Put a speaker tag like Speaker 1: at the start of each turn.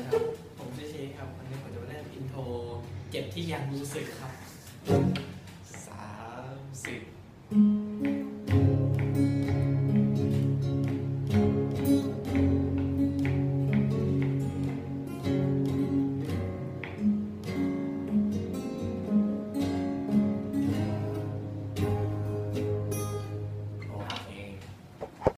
Speaker 1: ดีครับ ผมชื่อเชคครับ วันนี้ผมจะมาเล่นอินโทรเจ็บที่ยังรู้สึกครับ